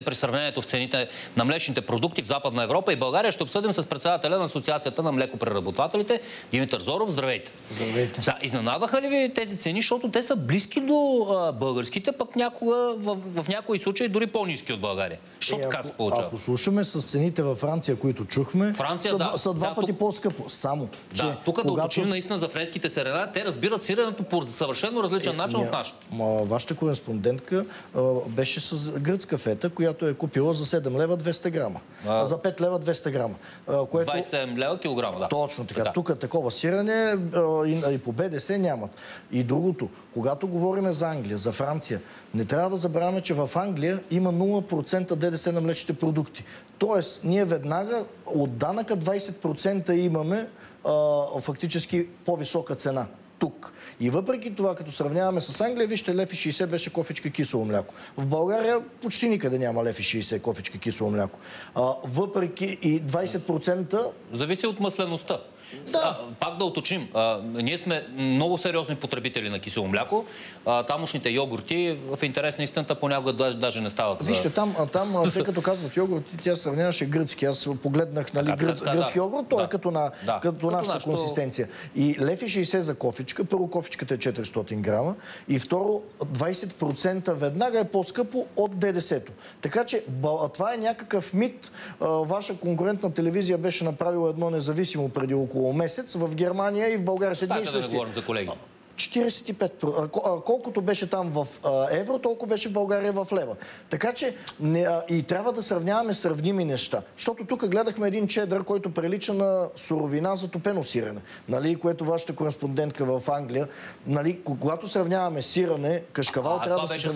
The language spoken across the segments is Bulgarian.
при сравнението в цените на млечните продукти в Западна Европа и България. Ще обсъдим с председателя на Асоциацията на млекопреработвателите Димитър Зоров. Здравейте! Здравейте! Са, изненадваха ли ви тези цени, защото те са близки до а, българските, пък някога в, в някои случаи дори по-низки от България? Що Е, така се получава? Ако слушаме с цените във Франция, които чухме, Франция, са, да. са два Сега пъти тук- по-скъпо. Само, че Да, тук да когато уточним наистина за френските сирена, те разбират сиренето по съвършено различен начин от Ня- нашото. Вашата кореспондентка а, беше с гръцка фета, която е купила за 7 лева 200 грама. А. За 5 лева 200 грама. Което... 27 лева килограма, да. Точно така. Тук такова сирене а, и, и по БДС нямат. И другото, когато говорим за Англия, за Франция, не трябва да забравяме, че в Англия има 0% ДДС на млечните продукти. Тоест, ние веднага от данъка 20% имаме а, фактически по-висока цена тук. И въпреки това, като сравняваме с Англия, вижте, лев и 60 беше кофичка кисело мляко. В България почти никъде няма лев и 60 кофичка кисело мляко. А, въпреки и 20% Зависи от маслеността. Да. А, пак да уточним. А, ние сме много сериозни потребители на кисело мляко. А, тамошните йогурти, в интерес на истината, понякога даже, даже не стават. Вижте, там, там все като казват йогурт, тя сравняваше гръцки. Аз погледнах нали, Така, гръц, така, гръцки да. йогурт, той Да. е като, на, Да. като, Като нашата нашето- консистенция. И лев и 60 за кофичка. Първо, кофичката е 400 грама. И второ, 20% веднага е по-скъпо от ДДС-то. Така че това е някакъв мит. Ваша конкурентна телевизия беше направила едно независимо преди около месец в Германия и в България Така да не говорим за колеги. 45. а, ко- а, Колкото беше там в евро, толкова беше в България в лева. Така че не, и трябва да сравняваме сравними неща. Защото тук гледахме един чедър, който прилича на суровина за топено сирене. Нали, което вашата кореспондентка в Англия. Нали, когато сравняваме сирене, кашкавал А, трябва това да се беше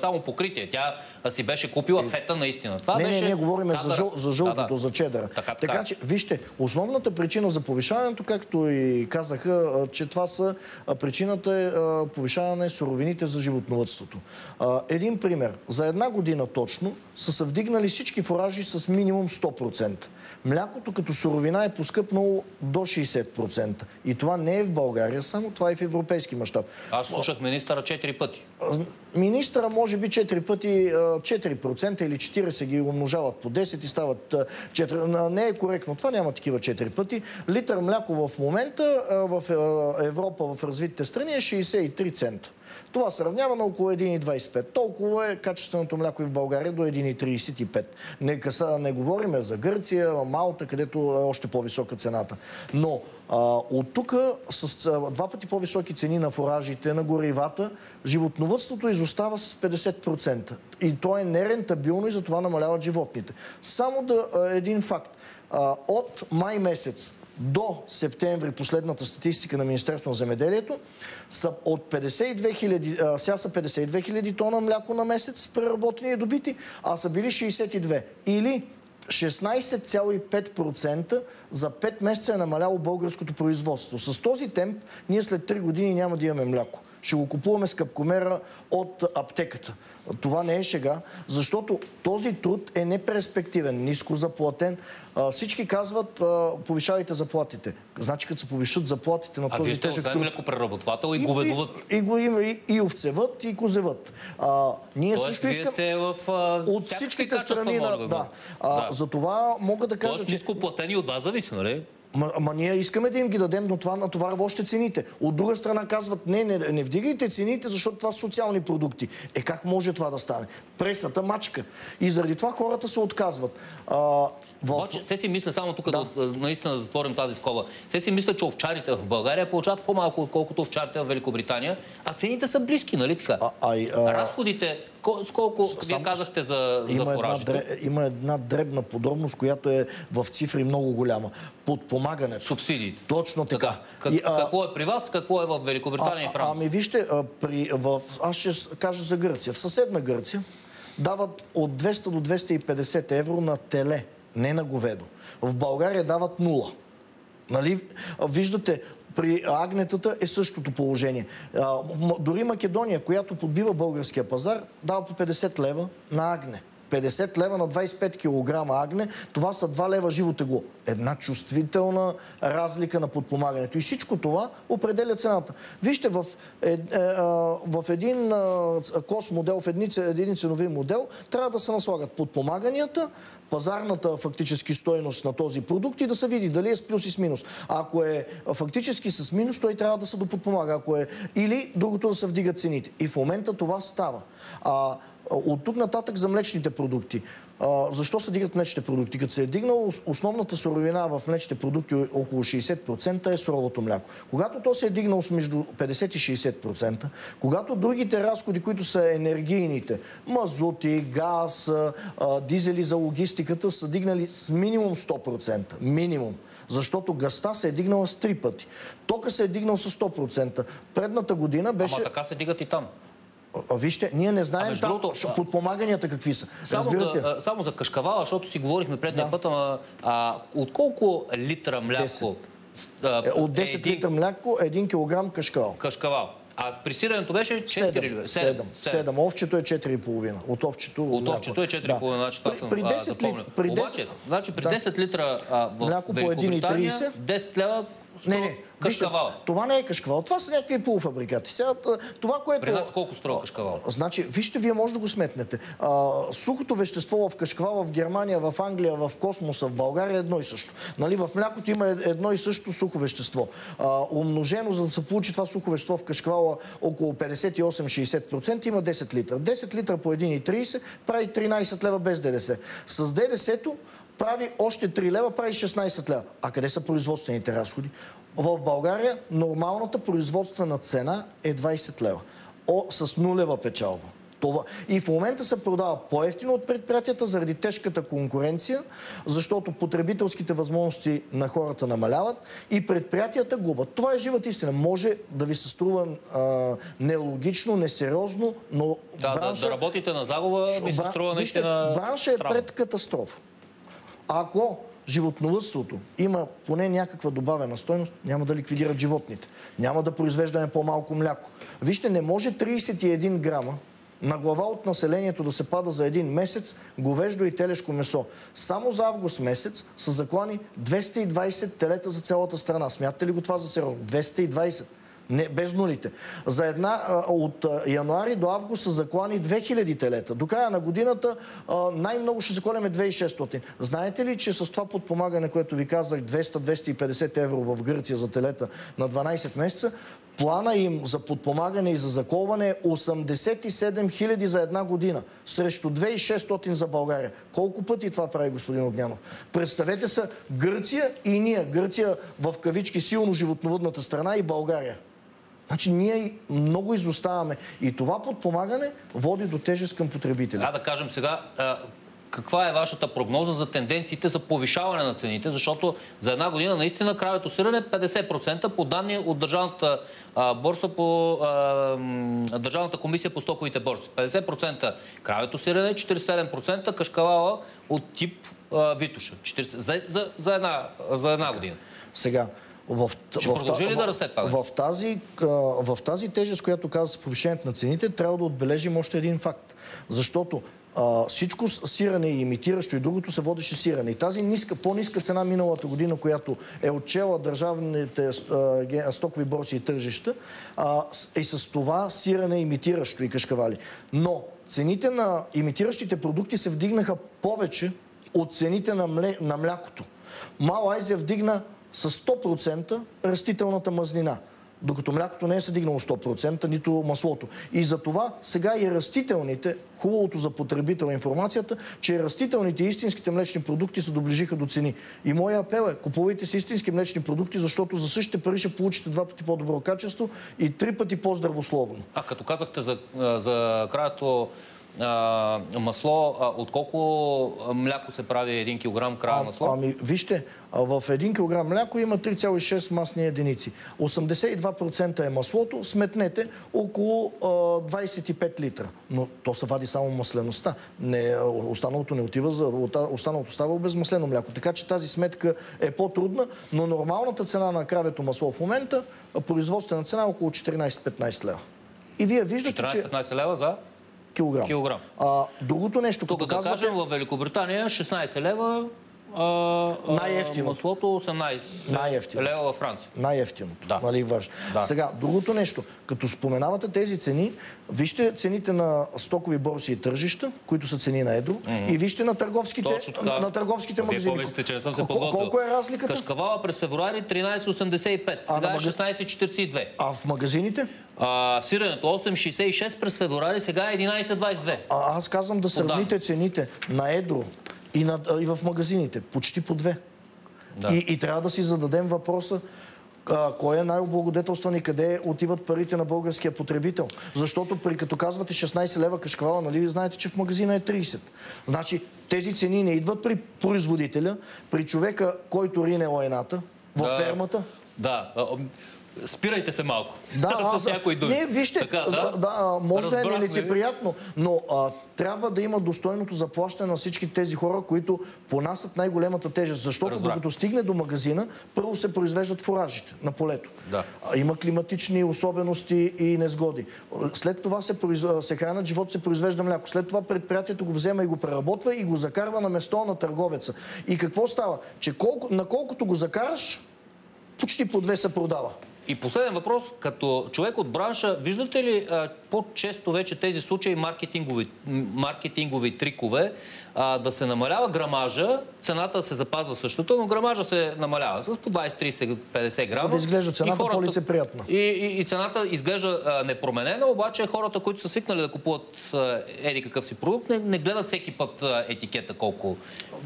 само, покритие. Тя си беше купила фета наистина. Това Не, беше... не, ние говорим за, жъл, за жълтото, Да, да. за чедъра. Така, така. че, вижте, основната причина за повишаването, както и казаха, че това са а, причината е а, повишаване суровините за животновътството. А, Един пример. За една година точно са се вдигнали всички фуражи с минимум 100%. Млякото като суровина е поскъпнало до 60%. И това не е в България само, това е в европейски мащаб. Аз слушах министъра четири пъти. Министъра може би 4 пъти, а, 4% или 40 ги умножават по 10 и стават а, 4. А, Не е коректно. Това няма такива 4 пъти. Литър мляко в момента в Европа, в развитите страни е 63 цента. Това се равнява на около 1,25. Толкова е качественото мляко и в България до 1,35. Не, къса, не говориме за Гърция, Малта, където е още по-висока цената. Но а, от тук с два пъти по-високи цени на фуражите, на горивата, животновътството изостава с 50%. И то е нерентабилно и затова намаляват животните. Само да а, един факт. А, от май месец до септември, последната статистика на Министерство на земеделието, са от 52 хиляди, а, сега са 52 хиляди тона мляко на месец преработени и добити, а са били 62. Или 16,5% за 5 месеца е намаляло българското производство. С този темп ние след 3 години няма да имаме мляко. Ще го купуваме с капкомера от аптеката. Това не е шега, защото този труд е неперспективен, ниско заплатен. А, всички казват, а, повишавайте заплатите. Значи, като се повишат заплатите на А този вие сте тежък освен труд... млекопреработвател и И, говедовът. и, и, го има и, и овцевът, и козевът. А, ние Тоест, също вие искам... сте в а, От всичките страни на... да Да. има. А, Да. За това мога да кажа, Тоест, че... ниско платени от вас зависи, нали? Ма, ма ние искаме да им ги дадем, но това натоварва още цените. От друга страна казват, не, не, не вдигайте цените, защото това са социални продукти. Е как може това да стане? Пресата мачка. И заради това хората се отказват. А, в... Обаче, се си мисля, само тук да. да наистина затворим тази скоба, се си мисля, че овчарите в България получават по-малко, отколкото овчарите в Великобритания, а цените са близки, нали така? А, а, а... Разходите, ко- с колко, вие казахте за, за Има една, фуражите? дре- има една дребна подробност, която е в цифри много голяма. Подпомагането. Субсидиите. Точно така. Как, И, а, какво е при вас, какво е в Великобритания и А, Франция? ами вижте, а, при, в, аз ще кажа за Гърция. В съседна Гърция дават от 200 до 250 евро на теле, не на говедо. В България дават нула. Нали? Виждате, при агнетата е същото положение. Дори Македония, която подбива българския пазар, дава по 50 лева на агне. 50 лева на 25 кг агне, това са 2 лева живо тегло. Една чувствителна разлика на подпомагането. И всичко това определя цената. Вижте, в, е, е, в един кос модел, в един ценови модел, трябва да се наслагат подпомаганията, пазарната фактически стойност на този продукт и да се види дали е с плюс и с минус. Ако е фактически с минус, той трябва да се доподпомага. Ако е... Или другото да се вдигат цените. И в момента това става. А, от тук нататък за млечните продукти. Защо се дигат млечните продукти? Като се е дигнал основната суровина в млечните продукти около 60% е суровото мляко. Когато то се е дигнало с между 50 и 60%, когато другите разходи, които са енергийните, мазути, газ, дизели за логистиката, са дигнали с минимум 100%. Минимум защото гъста се е дигнала с три пъти. Тока се е дигнал с 100%. Предната година беше... Ама така се дигат и там. А, вижте, ние не знаем там другото, подпомаганията какви са. Само, да, само за кашкавала, защото си говорихме предния да. път, ама а, от колко литра мляко? 10. А, е, от 10 е един... литра мляко, 1 кг кашкавал. Кашкавал. А с присирането беше 4 или 7. 7. 7. Овчето е 4,5. От овчето. От овчето е 4,5. Да. Значи това при, съм при 10 запомнил. При 10... Обаче, значи при 10 да. литра а, в мляко по 1,30 10 лева не, не. Кашкавал. това не е кашкавал. Това са някакви полуфабрикати. Сега, това, което... При нас колко струва кашкавал? Значи, вижте, вие може да го сметнете. А, сухото вещество в кашкавал в Германия, в Англия, в космоса, в България е едно и също. Нали, в млякото има едно и също сухо вещество. А, умножено, за да се получи това сухо вещество в кашкавала около 58-60%, има 10 литра. 10 литра по 1,30 прави 13 лева без ДДС. С ДДС-то прави още 3 лева, прави 16 лева. А къде са производствените разходи? В България нормалната производствена цена е 20 лева. О, с нулева печалба. Това. И в момента се продава по-ефтино от предприятията заради тежката конкуренция, защото потребителските възможности на хората намаляват и предприятията губят. Това е живата истина. Може да ви се струва а, нелогично, несериозно, но да, бранша... Да, да работите на загуба ми се струва наистина Бранша е пред катастрофа. Ако животновътството има поне някаква добавена стойност, няма да ликвидират животните. Няма да произвеждаме по-малко мляко. Вижте, не може 31 грама на глава от населението да се пада за един месец говеждо и телешко месо. Само за август месец са заклани 220 телета за цялата страна. Смятате ли го това за сериозно? 220. Не, без нулите. За една, от януари до август са заклани 2000 телета. До края на годината най-много ще закланеме 2600. Знаете ли, че с това подпомагане, което ви казах, 200-250 евро в Гърция за телета на 12 месеца, плана им за подпомагане и за заколване е 87 000 за една година, срещу 2600 за България. Колко пъти това прави господин Огнянов? Представете се Гърция и ние. Гърция в кавички силно животновъдната страна и България. Значи ние много изоставаме. И това подпомагане води до тежест към потребителя. Да, да кажем сега, каква е вашата прогноза за тенденциите за повишаване на цените? Защото за една година наистина кравето сирене е 50% по данни от Държавната борса по Държавната комисия по стоковите борси. 50% кравето сирене, 47% кашкавала от тип Витуша. 40, за, за, за, една, за една година. Сега, в, Ще в, продължи ли да расте това? В тази, в тази тежест, която каза с повишението на цените, трябва да отбележим още един факт. Защото а, всичко сиране и имитиращо и другото се водеше сиране. И тази ниска, по-ниска цена миналата година, която е отчела държавните стокови борси и тържища, е с това сиране имитиращо и кашкавали. Но цените на имитиращите продукти се вдигнаха повече от цените на, млякото. Мал Айзе вдигна с 100% растителната мазнина. Докато млякото не е се дигнало 100%, нито маслото. И за това сега и растителните, хубавото за потребител е информацията, че растителните и истинските млечни продукти се доближиха до цени. И моя апел е, купувайте си истински млечни продукти, защото за същите пари ще получите два пъти по-добро качество и три пъти по-здравословно. А като казахте за, за краято а, масло, а, от колко мляко се прави 1 кг края масло? Ами, вижте, в 1 кг мляко има 3,6 масни единици. 82% е маслото, сметнете около а, 25 литра. Но то се вади само маслеността. Не, останалото не отива, за, останалото става без маслено мляко. Така че тази сметка е по-трудна, но нормалната цена на кравето масло в момента, производствена цена е около 14-15 лева. И вие виждате, 14-15 лева за? Килограм. Килограм. А, другото нещо, Тук като да казвате... кажем, в Великобритания 16 лева, Най-евтиното. маслото 18 Най-евтиното. лева във Франция. Най-ефтиното. Да. Нали, важно. Да. Сега, другото нещо. Като споменавате тези цени, вижте цените на стокови борси и тържища, които са цени на едро, и вижте на търговските, на търговските Вие магазини. помислите, че не съм се подготвил. Колко е разликата? Кашкавала през февруари 13,85. А, Сега е мага- 16,42. А в магазините? А, сиренето 8,66 през февруари, сега е 11,22. А, аз казвам да сравните цените на едро и, на, и в магазините. Почти по две. Да. И, и трябва да си зададем въпроса а, кой е най-облагодетелстван и къде отиват парите на българския потребител. Защото при като казвате 16 лева кашкавала, нали знаете, че в магазина е 30. Значи тези цени не идват при производителя, при човека, който рине лайната, в Да. фермата. Да. Спирайте се малко. Да, с някои думи. Не, вижте, Така, да, да, може да е нелицеприятно, но а, трябва да има достойното заплащане на всички тези хора, които понасят най-големата тежест. Защото Разбрах. докато стигне до магазина, първо се произвеждат фуражите на полето. Да. А, има климатични особености и незгоди. След това се, произ... се хранят живот, се произвежда мляко. След това предприятието го взема и го преработва и го закарва на место на търговеца. И какво става? Че колко... на колкото го закараш, почти по две се продава. И последен въпрос. Като човек от бранша, виждате ли а, по-често вече тези случаи маркетингови, маркетингови трикове а, да се намалява грамажа, цената се запазва същата, но грамажа се намалява с по 20, 30, 50 грама. За да изглежда цената хората- по-лицеприятна. И, и, и цената изглежда а, непроменена, обаче хората, които са свикнали да купуват а, еди какъв си продукт, не, не гледат всеки път а, етикета колко.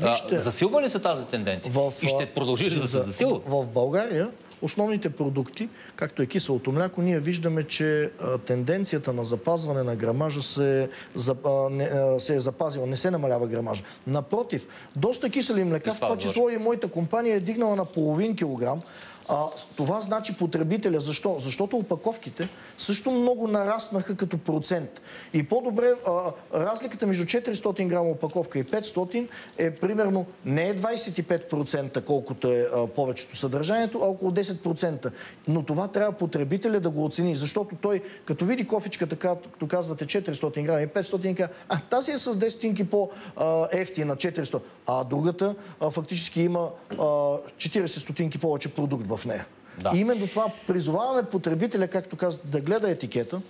А, Вижте. засилва ли се тази тенденция? В, и ще а, продължи ли да се за- засилва? В България основните продукти, както е киселото мляко, ние виждаме, че а, тенденцията на запазване на грамажа се, за, а, не, а, се е запазила, не се намалява грамажа. Напротив, доста кисели млека, в това число и моята компания е дигнала на половин килограм. А, това значи потребителя. Защо? Защото опаковките също много нараснаха като процент. И по-добре, а, разликата между 400 грама опаковка и 500 е примерно не е 25%, колкото е а, повечето съдържанието, а около 10%. Но това трябва потребителя да го оцени, защото той, като види кофичка, така, като казвате 400 грама и 500, казва, а тази е с 10 стинки по-ефтина, 400, а другата а, фактически има а, 40 стотинки повече продукт в нея. Да. И именно това призоваваме потребителя, както казвате, да гледа етикета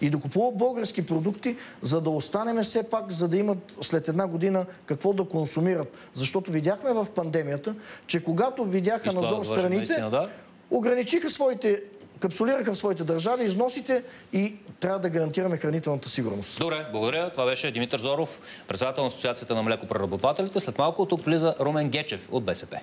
и да купува български продукти, за да останеме все пак, за да имат след една година какво да консумират. Защото видяхме в пандемията, че когато видяха назор страните, наистина, да. ограничиха своите, капсулираха в своите държави износите и трябва да гарантираме хранителната сигурност. Добре, благодаря. Това беше Димитър Зоров, председател на Асоциацията на млекопреработвателите. След малко тук влиза Румен Гечев от БСП.